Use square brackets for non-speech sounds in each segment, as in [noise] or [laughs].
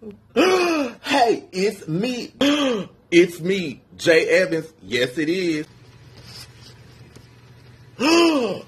[gasps] hey, it's me. [gasps] It's me, Jay Evans. Yes, it is. [gasps]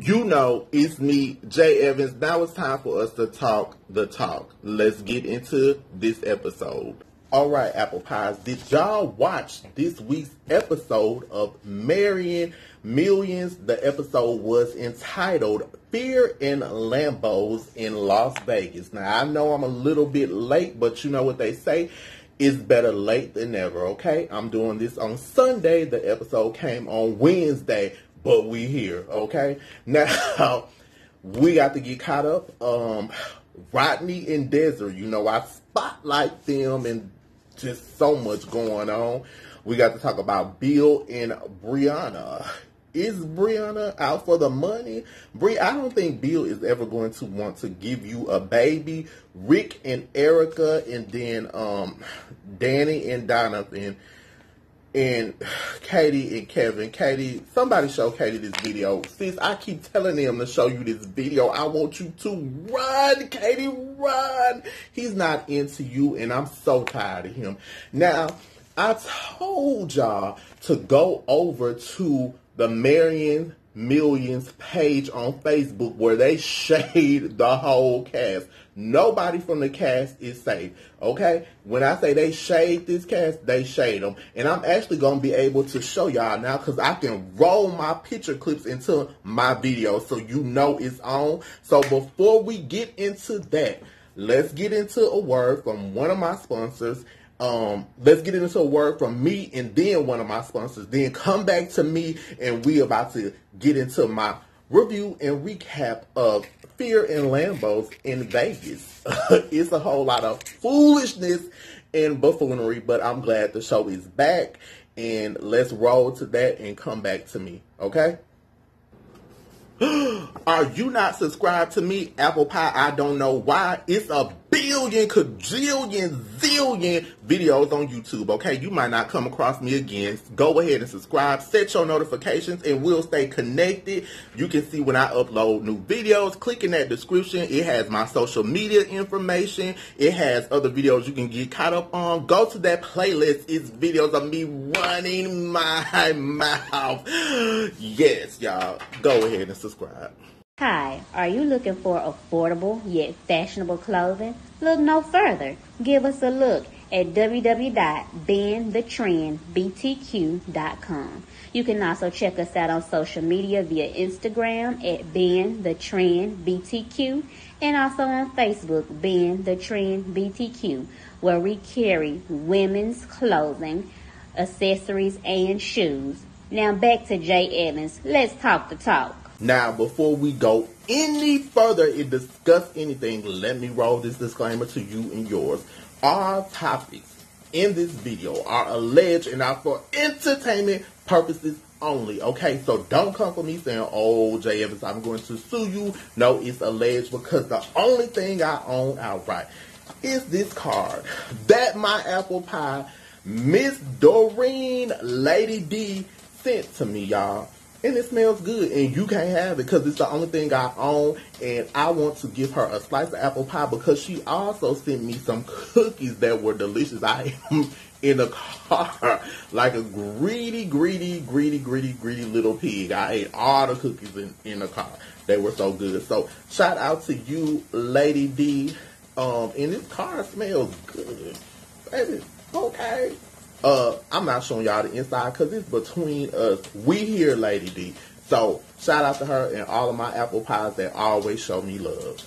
you know, it's me, Jay Evans. Now it's time for us to talk the talk. Let's get into this episode. All right, Apple Pies, did y'all watch this week's episode of Marrying Millions? The episode was entitled Fear and Lambos in Las Vegas. Now, I know I'm a little bit late, but you know what they say? It's better late than never, okay? I'm doing this on Sunday. The episode came on Wednesday, but we here, okay? [laughs] Now, we got to get caught up. Um, Rodney and Desiree, you know, I spotlight them and just so much going on. We got to talk about Bill and Brianna is Brianna out for the money? Bri, I don't think Bill is ever going to want to give you a baby. Rick and Erica, and then um, Dani and Donovan, and Katie and Kevin. Katie, somebody show Katie this video. Sis, I keep telling them to show you this video. I want you to run, Katie, run. He's not into you, and I'm so tired of him. Now, I told y'all to go over to the Marrying Millions page on Facebook where they [laughs] shade the whole cast. Nobody from the cast is safe. Okay? When I say they shade this cast, they shade them. And I'm actually going to be able to show y'all now because I can roll my picture clips into my video so you know it's on. So before we get into that, let's get into a word from one of my sponsors um, let's get into a word from me and then one of my sponsors. Then come back to me and we about to get into my review and recap of Fear and Lambos in Vegas. [laughs] it's a whole lot of foolishness and buffoonery, but I'm glad the show is back. And let's roll to that and come back to me, okay? [gasps] Are you not subscribed to me, Apple Pie? I don't know why. It's a billion, cajillion, zillion videos on YouTube, okay? You might not come across me again. Go ahead and subscribe, set your notifications, and we'll stay connected. You can see when I upload new videos. Click in that description. It has my social media information. It has other videos you can get caught up on. Go to that playlist. It's videos of me running my [laughs] mouth. Yes, y'all. Go ahead and subscribe. Hi, are you looking for affordable yet fashionable clothing? Look no further. Give us a look at www.bendthetrendbtq.com. You can also check us out on social media via Instagram at BTQ and also on Facebook, Bend the Trend BTQ, where we carry women's clothing, accessories, and shoes. Now back to Jay Evans. Let's talk the talk. Now, before we go any further and discuss anything, let me roll this disclaimer to you and yours. Our topics in this video are alleged and are for entertainment purposes only. Okay, so don't come for me saying, "Oh, Jay Evans, I'm going to sue you." No, it's alleged because the only thing I own outright is this card that my apple pie Miss Doreen Lady D sent to me, y'all and it smells good and you can't have it because it's the only thing I own and I want to give her a slice of apple pie because she also sent me some cookies that were delicious. I am [laughs] in a car like a greedy, greedy, greedy, greedy, greedy little pig. I ate all the cookies in, in the car. They were so good. So shout out to you, Lady D. Um, and this car smells good. Baby, okay. Uh, I'm not showing y'all the inside because it's between us. We here, Lady D. So shout out to her and all of my apple pies that always show me love.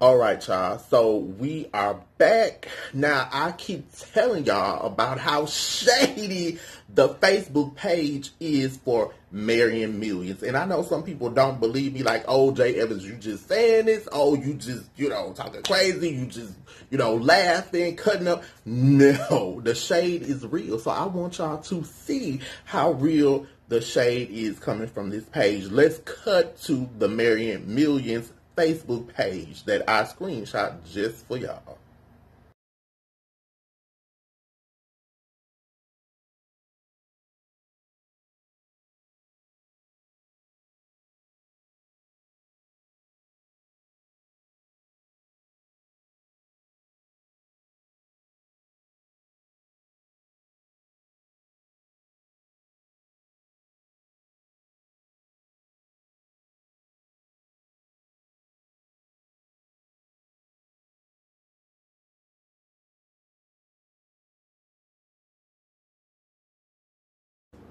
All right, y'all. So we are back. Now, I keep telling y'all about how [laughs] shady the Facebook page is for Marrying Millions. And I know some people don't believe me, like, oh, Jay Evans, you just saying this. Oh, you just, you know, talking crazy. You just, you know, laughing, cutting up. No, the shade is real. So I want y'all to see how real the shade is coming from this page. Let's cut to the Marrying Millions Facebook page that I screenshot just for y'all.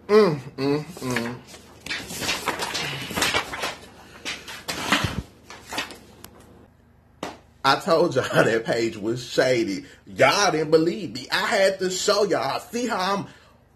Mm, mm, mm. I told y'all [laughs] that page was shady. Y'all didn't believe me. I had to show y'all. See how I'm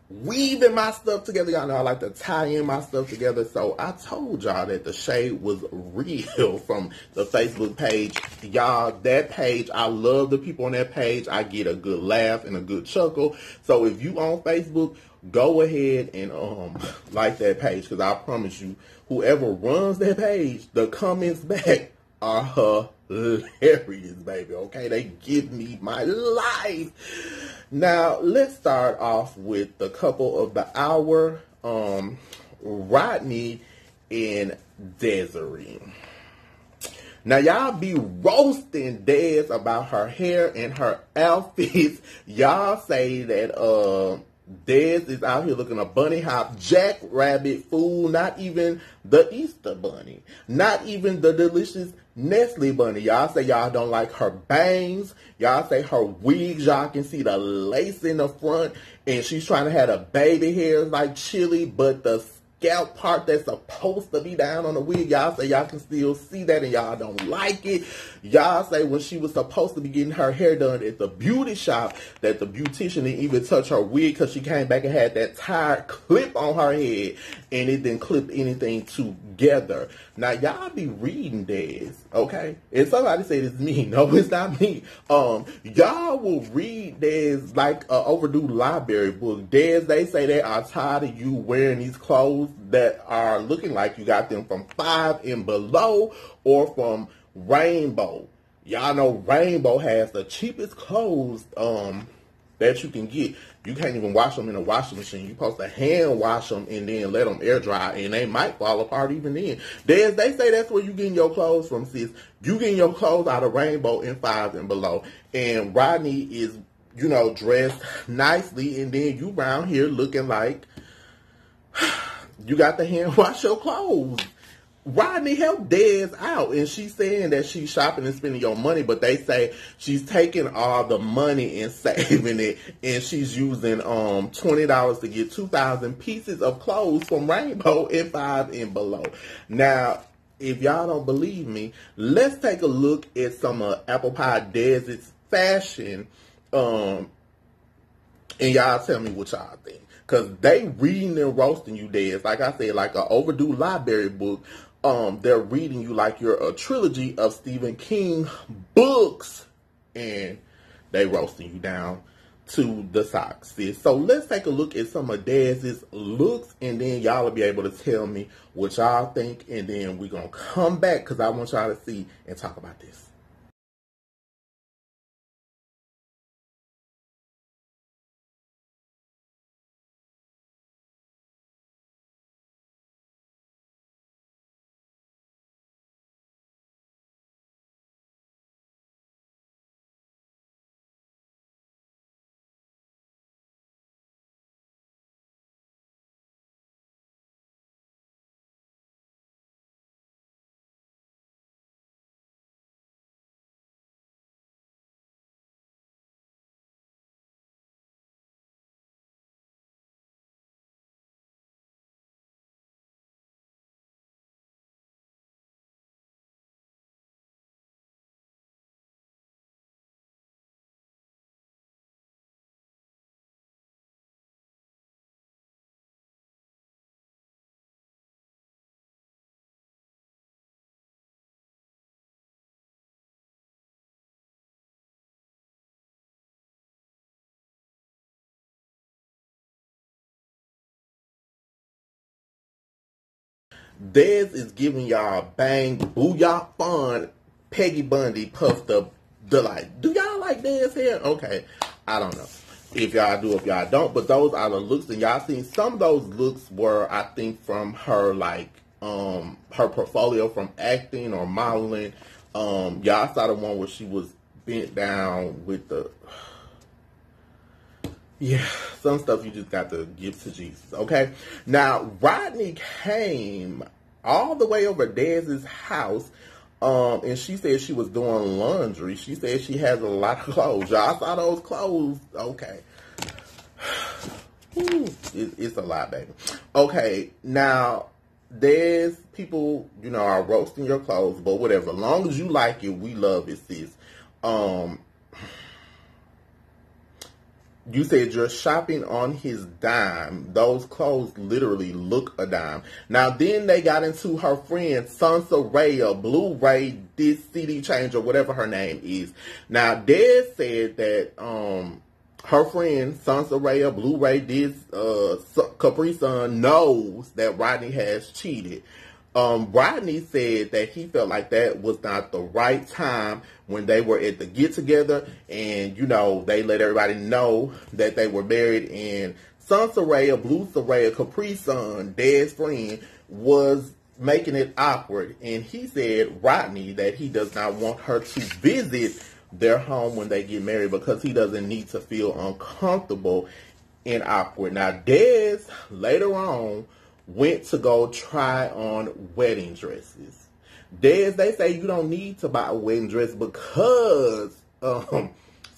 weaving my stuff together. Y'all know I like to tie in my stuff together. So I told y'all that the shade was real [laughs] from the Facebook page. Y'all, that page, I love the people on that page. I get a good laugh and a good chuckle. So if you on Facebook, go ahead and um [laughs] like that page because I promise you, whoever runs that page, the comments [laughs] back are hilarious, baby. Okay, they give me my life. Now let's start off with the couple of the hour, um, Rodney and Desiree. Now y'all be roasting Des about her hair and her [laughs] outfits. Y'all say that uh Dez is out here looking a bunny hop, jack rabbit fool, not even the Easter bunny, not even the delicious Nestle bunny. Y'all say y'all don't like her bangs. Y'all say her wigs, y'all can see the lace in the front, and she's trying to have a baby hair like chili, but the scalp part that's supposed to be down on the wig. Y'all say y'all can still see that and y'all don't like it. Y'all say when she was supposed to be getting her hair done at the beauty shop that the beautician didn't even touch her wig because she came back and had that tired clip on her head and it didn't clip anything together. Now y'all be reading this, okay? And somebody said it's me. [laughs] No, it's not me. Um, y'all will read this like a overdue library book. Des, they say they are tired of you wearing these clothes that are looking like you got them from five and below or from Rainbow. Y'all know Rainbow has the cheapest clothes um that you can get. You can't even wash them in a washing machine. You're supposed to hand wash them and then let them air dry, and they might fall apart even then. They, they say that's where you getting your clothes from, sis. You getting your clothes out of Rainbow in five and below. And Rodney is, you know, dressed nicely, and then you around here looking like [sighs] you got to hand [laughs] wash your clothes. Rodney helped Dez out, and she's saying that she's shopping and spending your money, but they say she's taking all the money and [laughs] saving it, and she's using um twenty dollars to get two thousand pieces of clothes from Rainbow [laughs] and five and below. Now, if y'all don't believe me, let's take a look at some of Apple Pie Dez's fashion, um, and y'all tell me what y'all think. Cause they reading and roasting you, Dez. Like I said, like an overdue library book um, they're reading you like you're a trilogy of Stephen King books, and they roasting you down to the socks, sis. So let's take a look at some of Dez's looks, and then y'all will be able to tell me what y'all think, and then we're gonna come back because I want y'all to see and talk about this. Dez is giving y'all bang, booyah fun, Peggy Bundy, Puff the delight. Do y'all like Dez hair? Okay, I don't know if y'all do, if y'all don't, but those are the looks, and y'all seen some of those looks were, I think, from her like um her portfolio from acting or modeling. Um, y'all saw the one where she was bent down with the. Yeah, some stuff you just got to give to Jesus. Okay. Now, Rodney came all the way over Dez's house. Um, and she said she was doing laundry. She said she has a lot of clothes. Y'all saw those clothes? Okay. it, it's a lot, baby. Okay, now there's people, you know, are roasting your clothes, but whatever. As long as you like it, we love it, sis. Um, you said you're shopping on his dime. Those clothes literally look a dime. Now then they got into her friend Sansa Raya, Blu-ray this CD changer, whatever her name is. Now Des said that um her friend Sansa Raya, Blu-ray this uh Capri Sun knows that Rodney has cheated. Um, Rodney said that he felt like that was not the right time when they were at the get together, and you know they let everybody know that they were married. And Sun Saraya, Blue Saraya, Capri Sun, Dad's friend, was making it awkward, and he said Rodney that he does not want her to visit their home when they get married because he doesn't need to feel uncomfortable and awkward. Now, Des later on went to go try on wedding dresses. Des, they say you don't need to buy a wedding dress because um,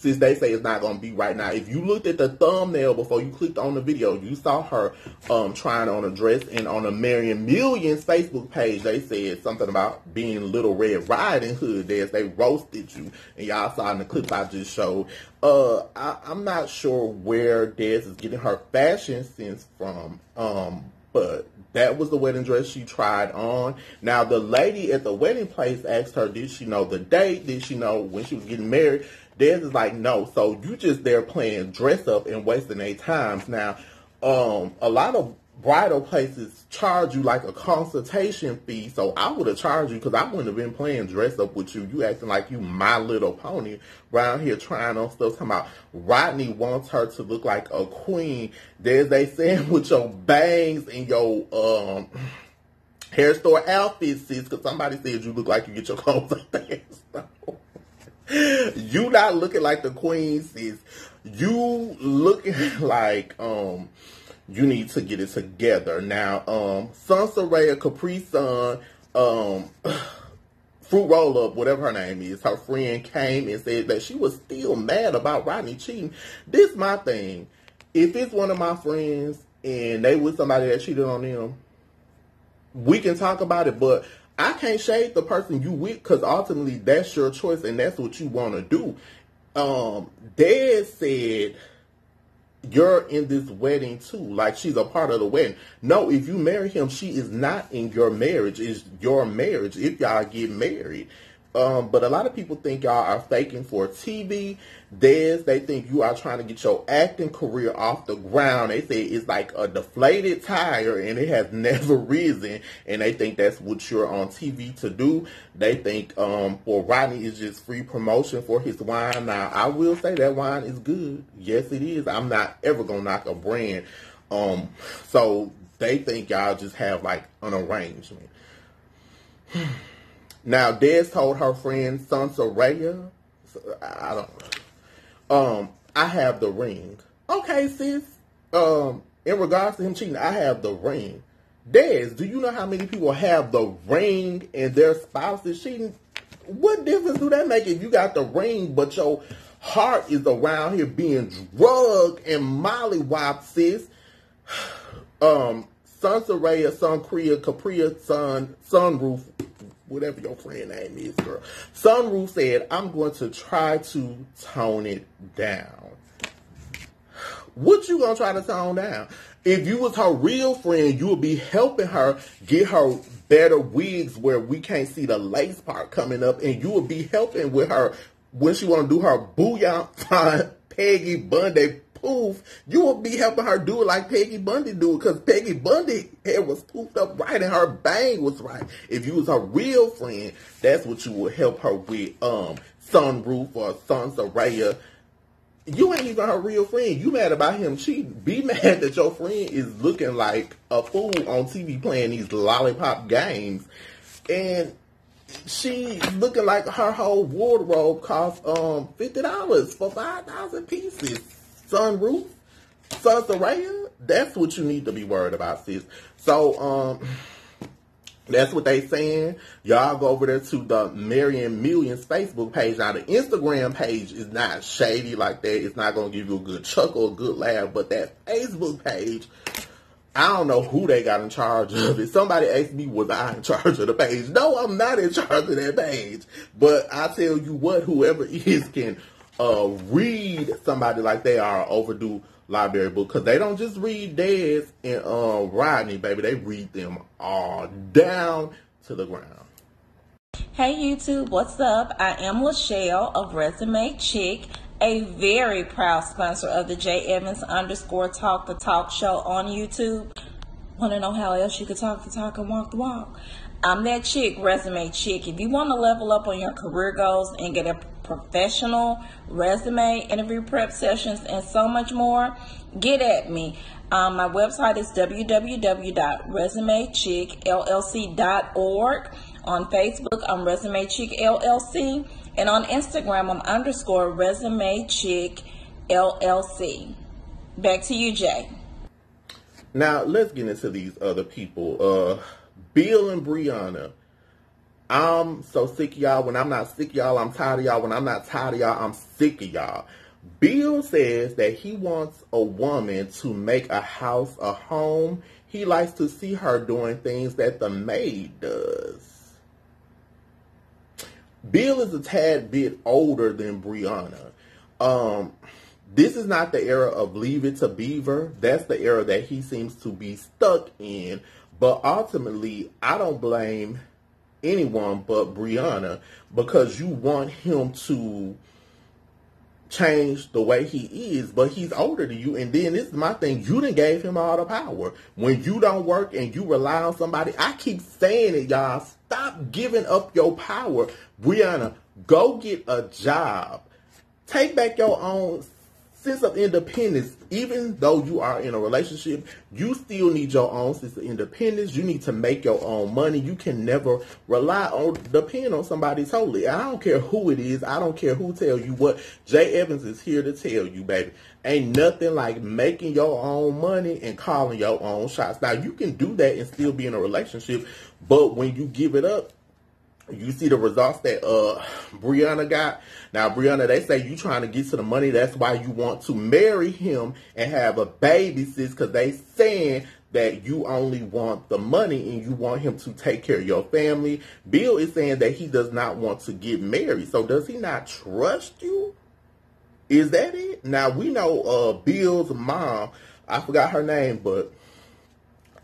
since they say it's not going to be right now. If you looked at the thumbnail before you clicked on the video, you saw her um, trying on a dress. And on a Marrying Millions Facebook page, they said something about being Little Red Riding Hood. Des, they roasted you. And y'all saw in the clips I just showed. Uh, I, am not sure where Des is getting her fashion sense from. Um, but that was the wedding dress she tried on. Now, the lady at the wedding place asked her, did she know the date? Did she know when she was getting married? Des is like, no. So you just there playing dress up and wasting eight times. Now, um, a lot of bridal places charge you like a consultation fee. So I would have charged you because I wouldn't have been playing dress up with you. You acting like you my little pony around here trying on stuff. Talking about Rodney wants her to look like a queen. There's a saying [laughs] with your bangs and your um hair store outfits, sis, because somebody said you look like you get your clothes [laughs] up there. So, you not looking like the queen, sis. You looking [laughs] like um you need to get it together. Now, um, Sansa Capri Sun, um, [sighs] Fruit Roll Up, whatever her name is, her friend came and said that she was still mad about Rodney cheating. This my thing. If it's one of my friends and they with somebody that cheated on them, we can talk about it, but I can't shade the person you with because ultimately that's your choice and that's what you want to do. Um, Dad said you're in this wedding too. Like she's a part of the wedding. No, if you marry him, she is not in your marriage. It's your marriage if y'all get married. Um, but a lot of people think y'all are faking for TV. Des, they think you are trying to get your acting career off the ground. They say it's like a deflated tire and it has [laughs] never risen. And they think that's what you're on TV to do. They think um, for Rodney is just free promotion for his wine. Now, I will say that wine is good. Yes, it is. I'm not ever going to knock a brand. Um, so they think y'all just have like an arrangement. [sighs] [sighs] Now, Des told her friend Sansa Raya, I don't um, I have the ring. Okay, sis. Um, in regards to him cheating, I have the ring. Des, do you know how many people have the ring and their spouse is cheating? What difference do that make if you got the ring, but your heart is around here being drugged and mollywopped, sis? [sighs] Um, Sansa Raya, Sun Korea, Capria, Sun, Sunroof, whatever your friend name is, girl. Sunroof said, I'm going to try to tone it down. What you gonna try to tone down? If you was her real friend, you would be helping her get her better wigs where we can't see the lace part coming up, and you would be helping with her when she want to do her booyah [laughs] fine Peggy Bundy poof, you will be helping her do it like Peggy Bundy do it because Peggy Bundy hair was poofed up right and her bang was right. If you was her real friend, that's what you would help her with. Um, Sunroof or Sansa Raya. You ain't even her real friend. You mad about him cheating. Be [laughs] mad that your friend is looking like a fool on TV playing these lollipop games. And she looking like her whole wardrobe cost um fifty dollars for five thousand pieces sunroof, Sun Soraya, that's what you need to be worried about, sis. So, um, That's what they saying. Y'all go over there to the Marrying Millions Facebook page. Now the Instagram page is not shady like that. It's not gonna give you a good chuckle, a good laugh. But that Facebook page, I don't know who they got in charge of it. Somebody asked me, was I in charge of the page? No, I'm not in charge of that page. But I tell you what, whoever [laughs] is can uh, read somebody like they are overdue library book because they don't just read Dez and uh, Rodney, baby. They read them all down to the ground. Hey YouTube, what's up? I am Lachelle of Resume Chic, a very proud sponsor of the J Evans underscore Talk the Talk show on YouTube. Want to know how else you could talk the talk and walk the walk? I'm that chick, resume chick. If you want to level up on your career goals and get a professional resume, interview prep sessions, and so much more, get at me. Um, my website is www.resumechicllc.org. On Facebook, I'm Resume Chic LLC. And on Instagram, I'm underscore Resume Chic LLC. Back to you, Jay. Now, let's get into these other people. Uh, Bill and Brianna. I'm so sick y'all. When I'm not sick y'all, I'm tired of y'all. When I'm not tired of y'all, I'm sick of y'all. Bill says that he wants a woman to make a house a home. He likes to see her doing things that the maid does. Bill is a tad bit older than Brianna. Um, this is not the era of leave it to Beaver. That's the era that he seems to be stuck in but ultimately, I don't blame anyone but Brianna because you want him to change the way he is, but he's older than you. And then this is my thing. You didn't gave him all the power. When you don't work and you rely on somebody, I keep saying it, y'all. Stop giving up your power. Brianna, go get a job. Take back your own sense of independence, even though you are in a relationship, you still need your own sense of independence. You need to make your own money. You can never rely on, depend on somebody totally. I don't care who it is. I don't care who tell you what. Jay Evans is here to tell you, baby. Ain't nothing like making your own money and calling your own shots. Now, you can do that and still be in a relationship, but when you give it up, you see the results that uh Brianna got. Now Brianna, they say you trying to get to the money. That's why you want to marry him and have a baby, sis, because they saying that you only want the money and you want him to take care of your family. Bill is saying that he does not want to get married. So does he not trust you? Is that it? Now we know uh Bill's mom, I forgot her name, but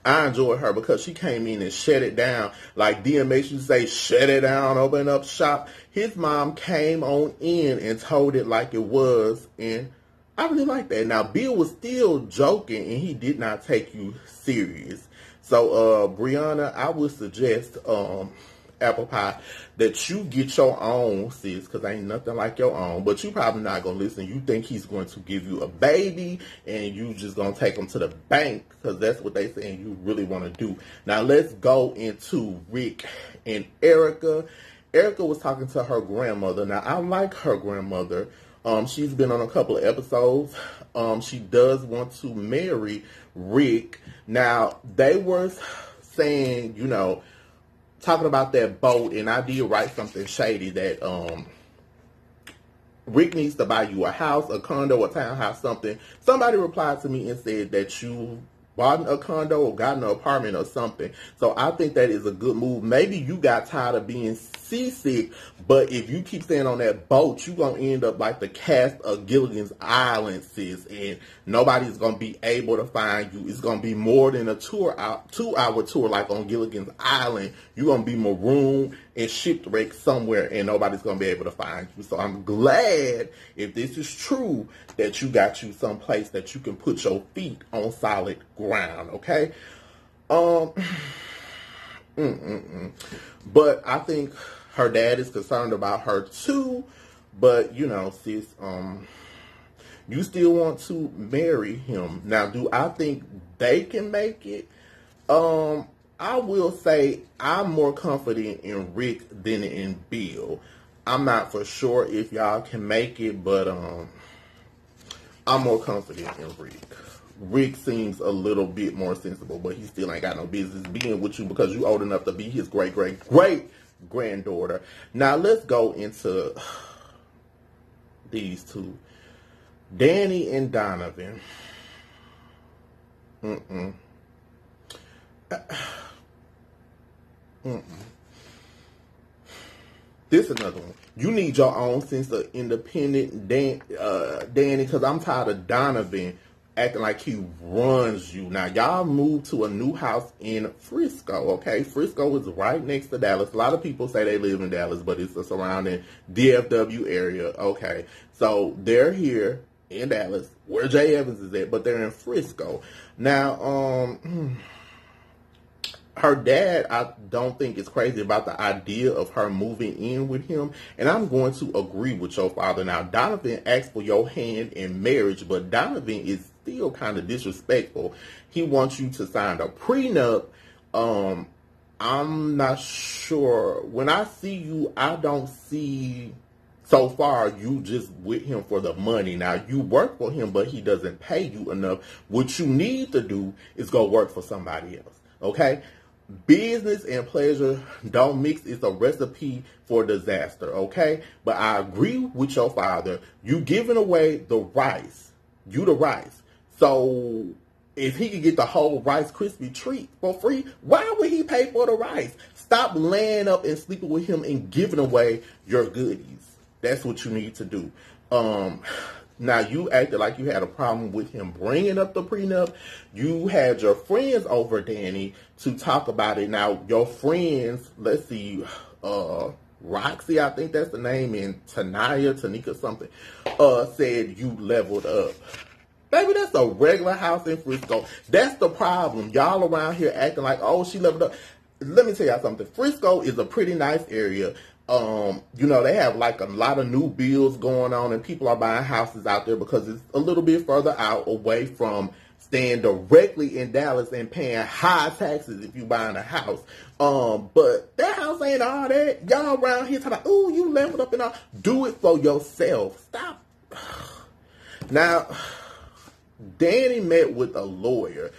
I enjoyed her because she came in and shut it down. Like DMX used to say, shut it down, open up shop. His mom came on in and told it like it was. And I really like that. Now, Bill was still joking and he did not take you serious. So, uh, Brianna, I would suggest, um, apple pie that you get your own, sis, because ain't nothing like your own. But you probably not gonna listen. You think he's going to give you a baby, and you just gonna take him to the bank because that's what they saying you really want to do. Now let's go into Rick and Erica. Erica was talking to her grandmother. Now I like her grandmother. Um, she's been on a couple of episodes. Um, she does want to marry Rick. Now they were saying, you know, talking about that boat, and I did write something shady that um, Rick needs to buy you a house, a condo, a townhouse, something. Somebody replied to me and said that you bought a condo or got an apartment or something. So I think that is a good move. Maybe you got tired of being seasick, but if you keep staying on that boat, you're going to end up like the cast of Gilligan's Island, sis, and nobody's going to be able to find you. It's going to be more than a tour out, two hour tour like on Gilligan's Island. You're going to be marooned and shipwrecked somewhere and nobody's going to be able to find you. So I'm glad if this is true that you got you someplace that you can put your feet on solid ground, okay? Um, mm-mm-mm. [sighs] But I think her dad is concerned about her too. But you know, sis, um, you still want to marry him. Now, do I think they can make it? Um, I will say I'm more confident in Rick than in Bill. I'm not for sure if y'all can make it, but um, I'm more confident in Rick. Rick seems a little bit more sensible, but he still ain't got no business being with you because you old enough to be his great great great granddaughter. Now let's go into these two. Dani and Donovan. Mm-mm. Mm-mm. This another one. You need your own sense of independent, Dan, uh, Dani, because I'm tired of Donovan acting like he runs you. Now, y'all moved to a new house in Frisco, okay? Frisco is right next to Dallas. A lot of people say they live in Dallas, but it's the surrounding DFW area, okay? So they're here in Dallas, where Jay Evans is at, but they're in Frisco. Now, um, [clears throat] her dad, I don't think is crazy about the idea of her moving in with him. And I'm going to agree with your father. Now, Donovan asked for your hand in marriage, but Donovan is still kind of disrespectful. He wants you to sign a prenup. Um, I'm not sure. When I see you, I don't see so far you just with him for the money. Now you work for him, but he doesn't pay you enough. What you need to do is go work for somebody else. Okay? Business and pleasure don't mix. It's a recipe for disaster. Okay? But I agree with your father. You giving away the rice. You the rice. So if he could get the whole Rice Krispie treat for free, why would he pay for the rice? Stop laying up and sleeping with him and giving away your goodies. That's what you need to do. Um, now you acted like you had a problem with him bringing up the prenup. You had your friends over, Dani, to talk about it. Now your friends, let's see, uh, Roxy, I think that's the name, and Tanaya, Tanika, something, uh, said you leveled up. Baby, that's a regular house in Frisco. That's the problem. Y'all around here acting like, oh, she leveled up. Let me tell y'all something. Frisco is a pretty nice area. Um, you know, they have like a lot of new builds going on and people are buying houses out there because it's a little bit further out away from staying directly in Dallas and paying high taxes if you buying a house. Um, but that house ain't all that. Y'all around here talking, oh, you leveled up and all. Do it for yourself. Stop. [sighs] Now, Dani met with a lawyer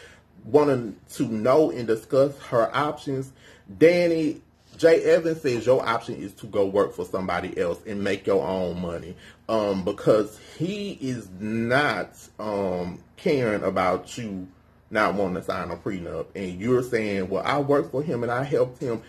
wanting to know and discuss her options. Dani Jay Evans says your option is to go work for somebody else and make your own money. Um, because he is not um caring about you not wanting to sign a prenup and you're saying, Well, I worked for him and I helped him.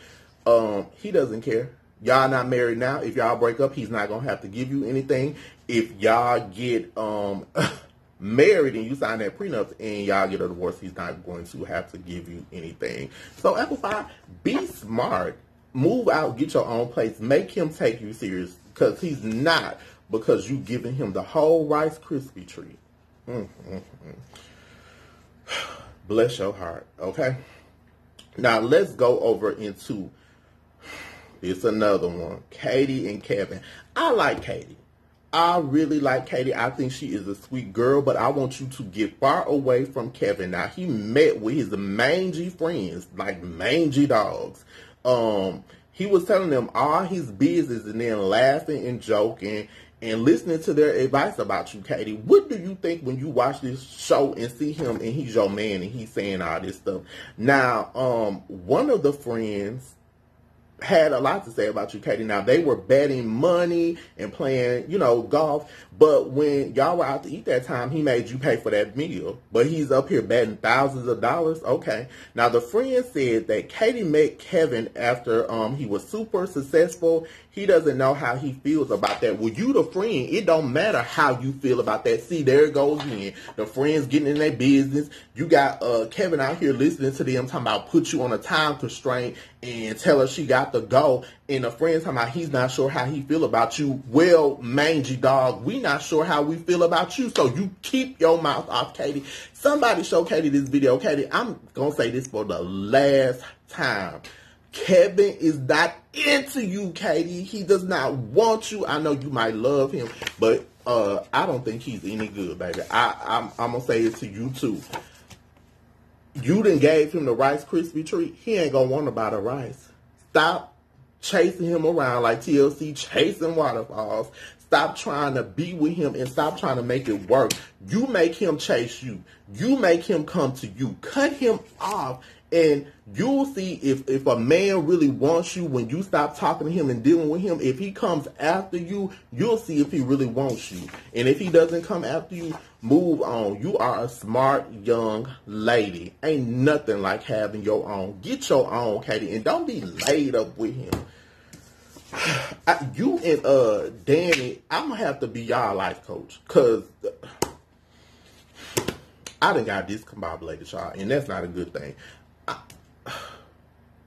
Um, he doesn't care. Y'all not married now. If y'all break up, he's not gonna have to give you anything. If y'all get um [laughs] married and you sign that prenup and y'all get a divorce, he's not going to have to give you anything. So Five, be smart move out, get your own place, make him take you serious because he's not because you giving him the whole Rice Krispie treat. Mm, mm, mm. [sighs] Bless your heart, okay? Now let's go over into [sighs] it's another one. Katie and Kevin. I like Katie. I really like Katie. I think she is a sweet girl, but I want you to get far away from Kevin. Now he met with his mangy friends, like mangy dogs um, he was telling them all his business and then laughing and joking and listening to their advice about you, Katie. What do you think when you watch this show and see him and he's your man and he's saying all this stuff? Now, um, one of the friends had a lot to say about you, Katie. Now they were betting money and playing, you know, golf. But when y'all were out to eat that time, he made you pay for that meal. But he's up here betting thousands of dollars. Okay. Now the friend said that Katie met Kevin after um he was super successful. He doesn't know how he feels about that. Well, you the friend, it don't matter how you feel about that. See, there it goes again. The friends getting in their business. You got uh Kevin out here listening to them talking about put you on a time constraint and tell her she got to go. And the friend's talking about he's not sure how he feel about you. Well, mangy dog, we not sure how we feel about you. So you keep your mouth off, Katie. Somebody show Katie this video. Katie, I'm going to say this for the last time. Kevin is not into you, Katie. He does not want you. I know you might love him, but uh, I don't think he's any good, baby. I, I'm, I'm to say it to you, too. You didn't gave him the Rice Krispie treat. He ain't to want about the rice. Stop chasing him around like TLC chasing waterfalls. Stop trying to be with him and stop trying to make it work. You make him chase you. You make him come to you. Cut him off and you'll see if, if a man really wants you when you stop talking to him and dealing with him, if he comes after you, you'll see if he really wants you. And if he doesn't come after you, move on. You are a smart young lady. Ain't nothing like having your own. Get your own, Katie, and don't be laid up with him. [sighs] I, you and uh Dani, I'm gonna have to be y'all life coach because I done got discombobulated, y'all, and that's not a good thing. I,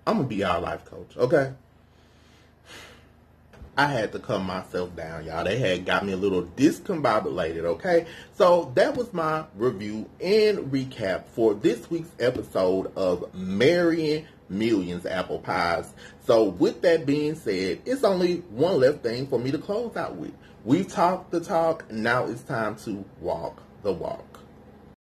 I'm gonna be our life coach, okay? I had to calm myself down, y'all. They had got me a little discombobulated, okay? So that was my review and recap for this week's episode of Marrying Millions Apple Pies. So with that being said, it's only one left thing for me to close out with. We've talked the talk, now it's time to walk the walk.